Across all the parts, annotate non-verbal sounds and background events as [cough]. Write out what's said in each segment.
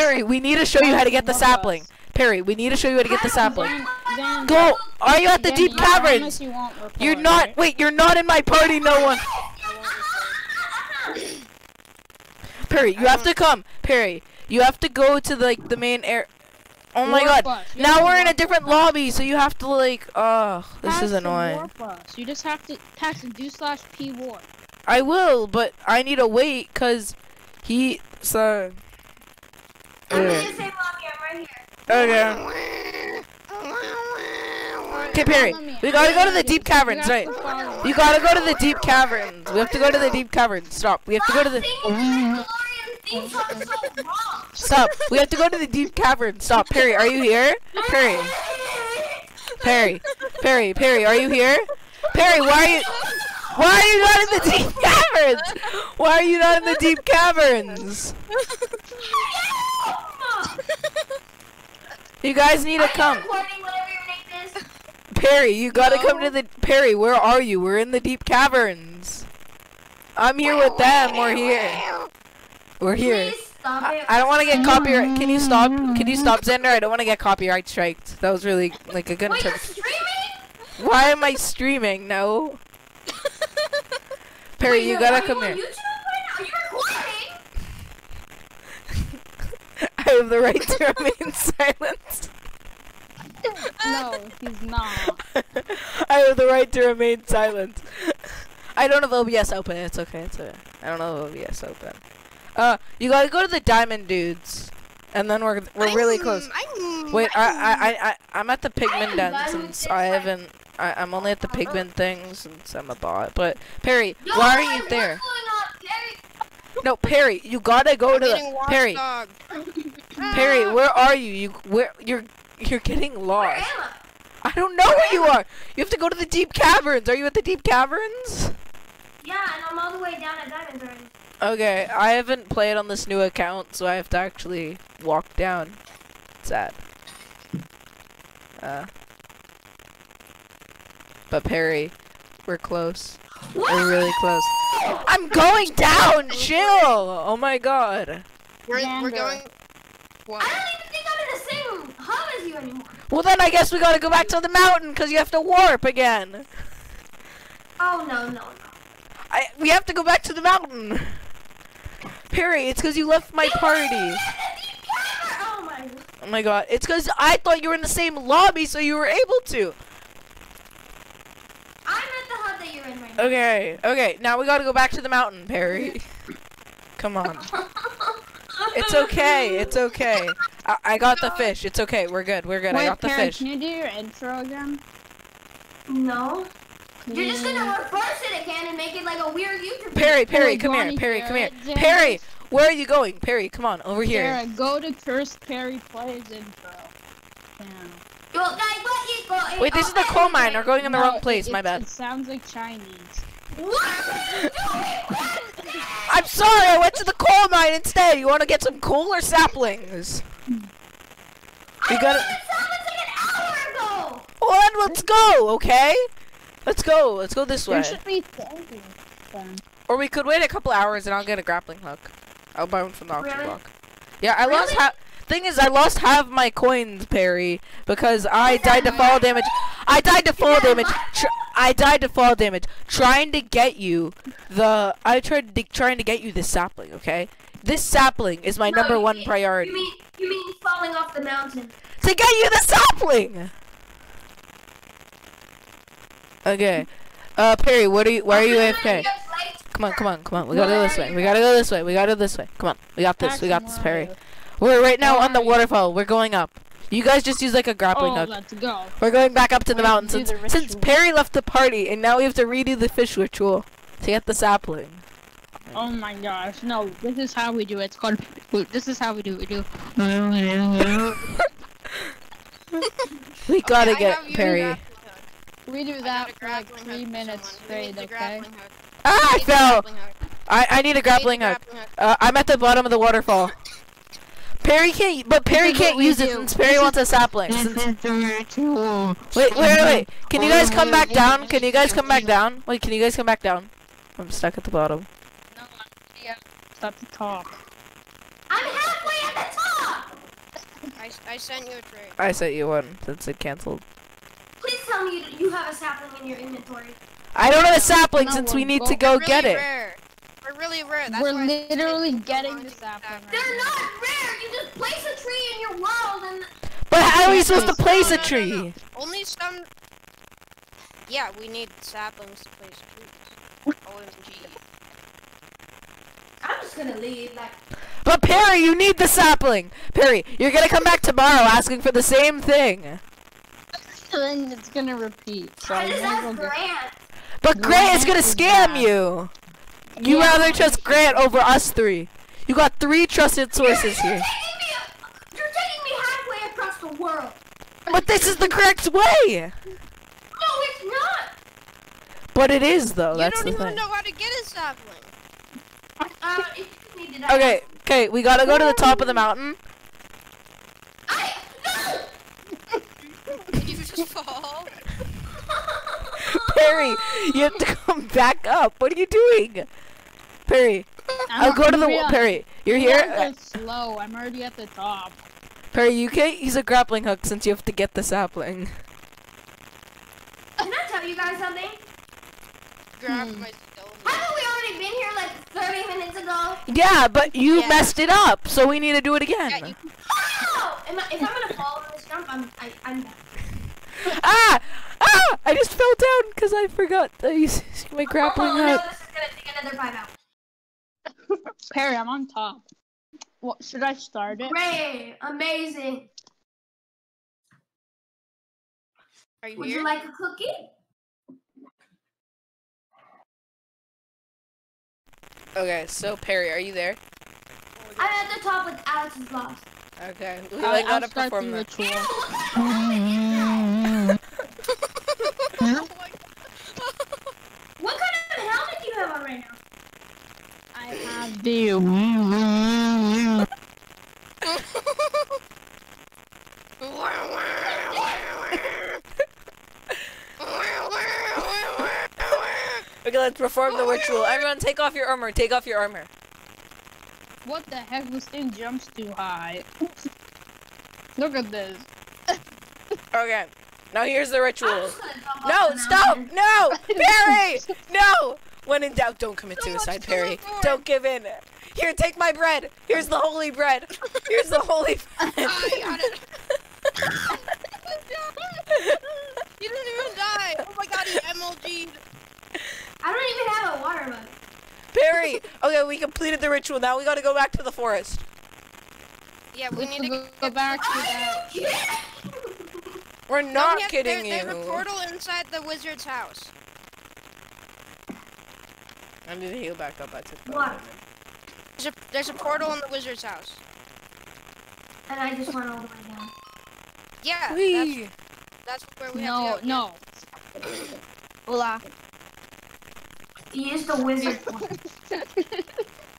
Perry, we need to show you how to get the sapling. Perry, we need to show you how to get the sapling. Then, then, Go! Are you at the deep cavern? you won't report, You're not. Wait, you're not in my party. No one. Perry, you have to come. Perry, you have to go to like the main air. Oh my Warp god! us. Now we're in a different us. lobby, so you have to like. Oh, this Has is to annoying. warp us. You just have to text do slash p warp. I will, but I need to wait because he. So. I'm in Okay. the same lobby. I'm right here. Oh, okay. Okay, Perry, we gotta go to the deep caverns, right? You gotta go to the deep caverns. We have to go to the deep caverns. Stop. We have to go to the. Singing the theme song so wrong. Stop. We have to go to the deep caverns. Stop. Perry, are you here? Perry. Perry. Perry. Perry, are you here? Perry, why are you? Why are you not in the deep caverns? Why are you not in the deep caverns? [laughs] [laughs] You guys need to come. Perry, you gotta come to the Perry. Where are you? We're in the deep caverns. I'm here with them. We're here. We're here. I, it. I don't want to get copyright. Can you stop? Can you stop, Xander? I don't want to get copyright striked. That was really like a good Wait, you're attempt. streaming? Why am I streaming? No. [laughs] Perry, Wait, you gotta come here. on YouTube right now? Are you recording? I have the right to remain [laughs] silent. No, he's not. [laughs] I have the right to remain silent. I don't have OBS open. It's okay. It's okay. I don't have OBS open. Uh, you gotta go to the diamond dudes, and then we're we're really close. Wait, I I I I I'm at the Pigmen Den diamond since I haven't. I, I'm only at the pigment thing since I'm a bot. But Perry, Yo, why are you there? Going on, Perry? No, Perry, you gotta go to the Perry. Perry, where are you? You where you're you're getting Where lost. am I? I don't know where you are. You have to go to the deep caverns. Are you at the deep caverns? Yeah, and I'm all the way down at Diamonds already. Okay, I haven't played on this new account, so I have to actually walk down. Sad. Uh. But Perry, we're close. We're really close. I'm going down. Chill. Oh my god. We're, we're going. What? I don't even think I'm in the same hub as you anymore. Well then, I guess we gotta go back to the mountain because you have to warp again. Oh no no no. I we have to go back to the mountain. Perry, it's because you left my party. Oh my. Oh my god, it's because I thought you were in the same lobby, so you were able to. I'm at the hub that you're in right now. Okay, okay, now we gotta go back to the mountain, Perry. Come on. It's okay, it's okay. I, I got the fish. It's okay, we're good, we're good. I Wait, got the Perry, fish. Can you do your intro again? No. You're just gonna reverse it again and make it like a weird YouTube. Perry, Perry, come here. wanna Perry, come here. it, Perry, where are you going? Perry, come on, over here. Sarah, go to Cursed Perry Plays intro. Yeah. Yo, guys, what you go? Wait, this is the coal mine. We're going in the No, wrong place. it- My bad. It sounds like Chinese. What are you doing? What is that? I'm sorry. I went to the coal mine instead. You want to get some coal or saplings? I You gotta- thought it like an hour ago. Well, then let's go. Okay. Let's go. Let's go this There way. should be thirty then. Or we could wait a couple hours and I'll get a grappling hook. I'll buy one from the auction Really? block. Yeah, I lost half. Thing is, I lost half my coins, Perry, because I died to fall damage. I died to fall damage. I died to fall damage trying to get you the. I tried to, trying to get you this sapling. Okay, this sapling is my No, number one mean- priority. You mean you mean falling off the mountain? to get you the sapling. Okay, uh, Perry, what are you? Why are you AFK? Come on, come on, come on. We gotta go this way. We gotta go this way. We gotta go this way. Come on. We got this. We got this, Perry. We're right now on the waterfall. We're going up. You guys just use like a grappling Oh, hook. let's go. We're going back up to the Let's mountain since the since. Perry left the party and now we have to redo the fish ritual to get the sapling. Oh my gosh, no, this is how we do it. It's called, this is how we do it. We do. We gotta I get Perry. We do that for like three minutes straight, okay? Ah, I Who fell. I I need a Who needs a grappling hook. grappling hook? Uh, I'm at the bottom of the waterfall. Perry can't, but Perry can't we use it do. since Perry wants a sapling. Since, is the ritual. wait, wait, wait, wait. Can you guys come back down? Can you guys come back down? Wait, can you guys come back down? I'm stuck at the bottom. No, yeah, stop the talk. I'm halfway at the top. I, s- I sent you a tray. I sent you one since it canceled. Please tell me you, you have a sapling in your inventory. I don't have a sapling No, since we we're need to go really get it. Rare. We're really rare. That's We're why literally getting long the to sapling sapling. They're not rare. You just place a tree in your world and But how are we supposed to place no, a no, no, tree? no. Only some. Yeah, we need saplings to place trees. OMG. I'm just gonna leave. Like, But Perry, you need the sapling. Perry, you're gonna come back tomorrow asking for the same thing. then it's gonna repeat. So I I just might as asked well get- Grant. But Grant is gonna scam you. You Yeah. rather trust Grant over us three. You got three trusted sources you're, here. Taking me, you're taking me halfway across the world. But this is the correct way. No, it's not. But it is though. you That's don't the even thing. know how to get a sapling. Uh, if you just needed that. Okay, okay, we gotta go to the top of the mountain. I no. Did [laughs] you just fall? [laughs] Perry, you have to come back up. What are you doing? Perry, I'll go to the Real- Perry. You're you here. guys are slow. I'm already at the top. Perry, you can't use a grappling hook since you have to get the sapling. Can I tell you guys something? Grab Hmm. my skeleton. Haven't we already been here like 30 minutes ago? Yeah, but you Yeah. messed it up, so we need to do it again. Yeah, you, [laughs] Oh! Am I, if I'm gonna fall on this jump, I'm I, I'm. [laughs] Ah! Ah! I just fell down because I forgot to use my grappling oh, no, hook. this is gonna take another five hours. Perry, I'm on top. What should I start it? Great, amazing. are you Would here? you like a cookie? Okay, so Perry, are you there? I'm at the top with Alex's lost. Okay, we I'll, like I'll gotta perform the that. ritual. [laughs] What kind of helmet do you have on right now? I have the. Okay, let's perform the ritual. Everyone, take off your armor. Take off your armor. What the heck? This thing jumps too high. [laughs] Look at this. [laughs] Okay, now here's the ritual. I'm just gonna jump No, stop! [laughs] No! Perry! No! When in doubt, don't commit So much suicide, Perry. Don't give in. Here, take my bread. Here's the holy bread. Here's the holy [laughs] bread. I got it. You didn't even die. Oh my god, he MLG'd. I don't even have a water bug. Perry! Okay, we completed the ritual. Now we gotta go back to the forest. Yeah, we We need need to to go back to Are that. We're No, not we have- kidding there, you. There's a portal inside the wizard's house. I need to heal back up. I took that. Water. There's a, there's a portal in the wizard's house. And I just went all the way down. Yeah, that's, Whee! that's where we No, have to go. no. Hola. He is the wizard. [laughs]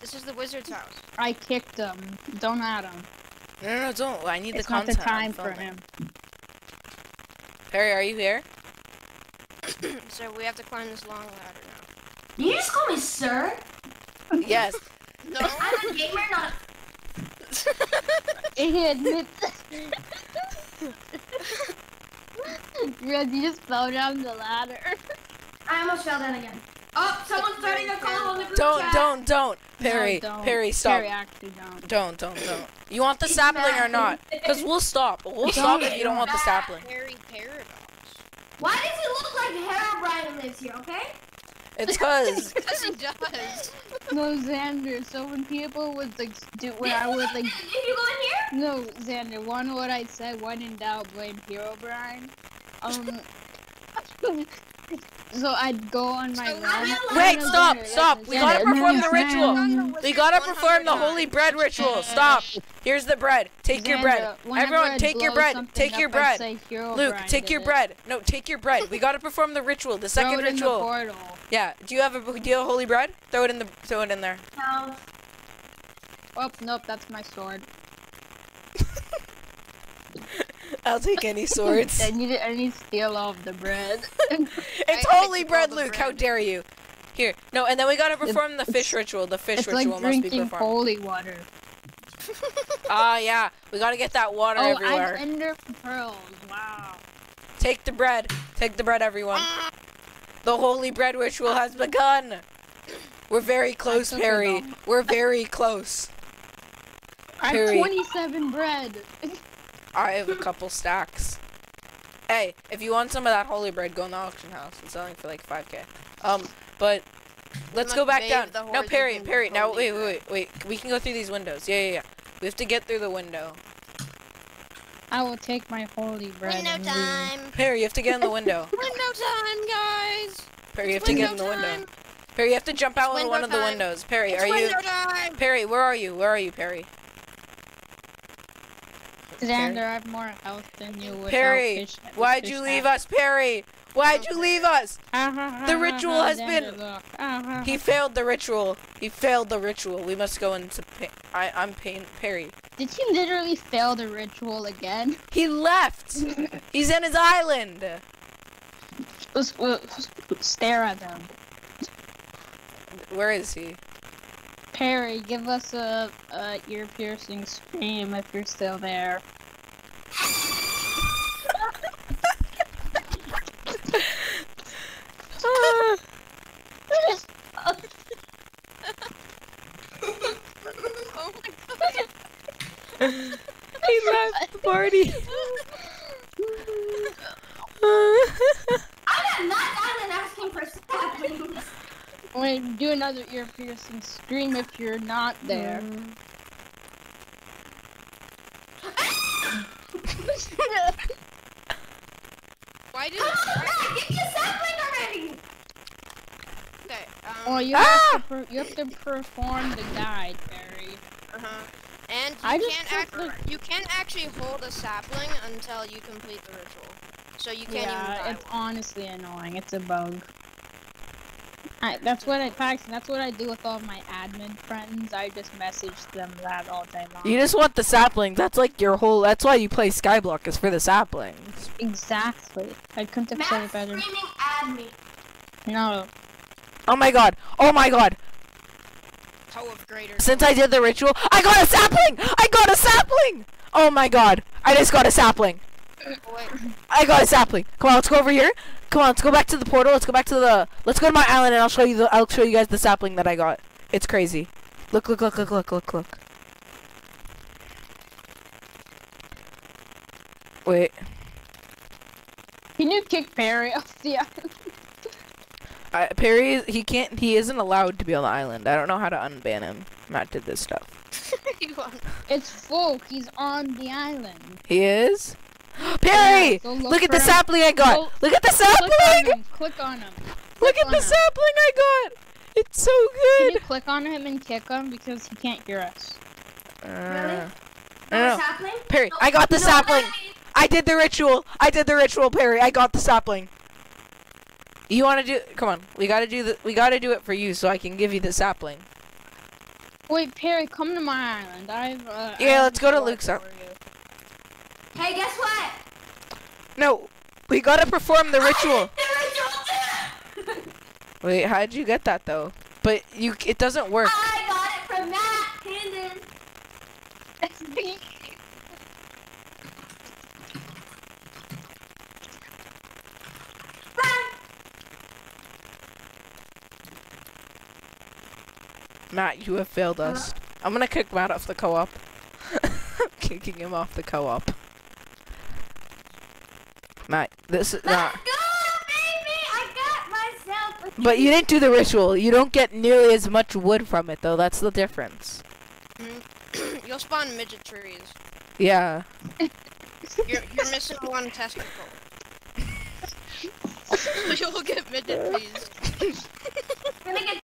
This is the wizard's house. I kicked him. Don't add him. No, no, no, don't. I need It's the not the time for him. Perry, are you here? [clears throat] so we have to climb this long ladder now. Did you just call me sir? yes. No. I'm a gamer, not He admits. Red, you just fell down the ladder. I almost fell down again. Oh, someone's starting a call on the group Don't, chat. don't, don't. Perry, No, don't. Perry, stop. Perry, actually don't. Don't, don't, don't. You want the It's sapling or not? Because we'll stop. We'll Don't. stop if you don't want the Bad. sapling. Harry Paradox. Why does he look like Herobrine lives here, okay? It's because [laughs] Yes, he does. No, Xander. So when people would like do when I was like, Did [laughs] you go in here? no, Xander. One what I said. When in doubt, blame Herobrine. Um. [laughs] so I'd go on my So run. Wait, No, Wait, no, stop, Xander, stop. listen, We gotta perform the ritual. we gotta perform the holy bread ritual. Stop. Here's the bread. Take your bread. Everyone, take your bread. Take your bread. Luke, take your bread. No, take your bread. We gotta perform the ritual. The Throw second it in the ritual. portal. Yeah. Do you have a do you have holy bread? Throw it in the throw it in there. No. Oh, nope, that's my sword. [laughs] I'll take any swords. I need to, I need to steal all of the bread. [laughs] It's I- holy bread, Luke. How dare you? Here. No, and then we gotta perform the fish ritual. The fish ritual like must be drinking performed. holy water. [laughs] Ah, yeah. We gotta get that water Oh, everywhere. I've ender pearls. Wow. Take the bread. Take the bread, everyone. The holy bread ritual has begun. We're very close, Perry. We're very close. I have Perry. 27 bread. I have a couple stacks. Hey, if you want some of that holy bread, go in the auction house. It's selling for like 5k. Um, but let's go back down. No, Perry, Perry. Now wait, wait, wait, wait. We can go through these windows. Yeah, yeah, yeah. We have to get through the window. I will take my holy bread. Window and leave. time. Perry, you have to get in the window. [laughs] Window time, guys. Perry, you have to get in the window. time. Perry, you have to jump out of one window of the windows. Perry, It's are you? time. Perry, where are you? Where are you, Perry? Xander, I have more health than you. without Perry, why'd you leave us, Perry? Why'd you leave us? Ha, The uh-huh, ritual uh-huh, has been- He failed the ritual. He failed the ritual. We must go into. Pa- I, I'm pain. Perry. Did he literally fail the ritual again? He left. He's in his island. Let's, let's stare at them. Where is he? Perry, give us a, a ear piercing scream if you're still there. Oh [laughs] he left the party. I'm not done asking for saplings. Wait, do another ear piercing scream if you're not there. [laughs] Why did Come it on. Matt, give me a sapling already. Okay. Um, well, you Ah! have to you have to perform the guide, Perry. Uh-huh. And you I can't took act- you can't actually hold a sapling until you complete the ritual. So you can't even yeah, buy it's one. honestly annoying. It's a bug. I, that's what I Paxton, That's what I do with all my admin friends. I just message them that all day long. You just want the saplings. That's like your whole. That's why you play Skyblock is for the saplings. exactly. I couldn't have said it better. screaming add me. No. Oh my god. Oh my god. Toe of greater. Since I did the ritual, I got a sapling. I got a sapling. Oh my god. I just got a sapling. I got a sapling. Come on, let's go over here. Come on, let's go back to the portal. Let's go back to the. Let's go to my island, and I'll show you the. I'll show you guys the sapling that I got. It's crazy. Look, look, look, look, look, look, look. Wait. Can you kick Perry off the island? I, Perry, he can't. He isn't allowed to be on the island. I don't know how to unban him. Matt did this stuff. [laughs] It's full. He's on the island. He is. [gasps] Perry, Yeah, look look at the him. sapling I got. Go- Look at the Click on sapling. him. Click on him. Look Click at the him. sapling I got. It's so Can you good. click on him and kick him because he can't hear us? Uh, Really? I don't No sapling? Perry, I got the No, sapling. Maddie. I did the ritual. I did the ritual, Perry. I got the sapling. You want to do? Come on. We gotta do the. We gotta do it for you, so I can give you the sapling. Wait, Perry, come to my island. I've. Uh, Yeah, I've let's go to Luke's up. Hey, guess what? No, we gotta perform the ritual. The ritual. Wait, how did you get that though? But you, it doesn't work. I got it from Matt. Run. Matt, you have failed us. Uh-huh. I'm gonna kick Matt off the co-op. [laughs] Kicking him off the co-op. Matt, this is not. Let's go, baby! I got myself a But you didn't do the ritual. You don't get nearly as much wood from it, though. That's the difference. Mm-hmm. [coughs] You'll spawn midget trees. Yeah. You're, you're missing one testicle. [laughs] [laughs] You'll get midget trees. gonna get